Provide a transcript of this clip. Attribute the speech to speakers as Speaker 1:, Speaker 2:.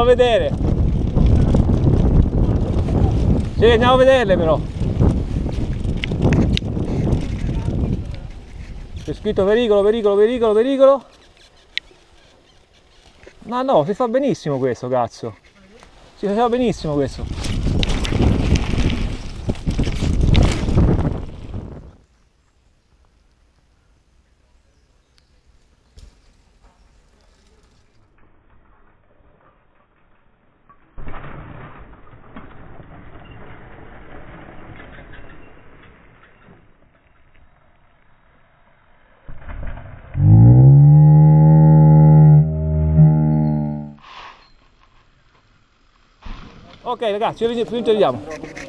Speaker 1: Andiamo a vedere. Sì, andiamo a vederle però. C'è scritto pericolo, pericolo, pericolo, pericolo. No, no, si fa benissimo questo, cazzo. Si faceva benissimo questo. Ok ragazzi, ci vediamo.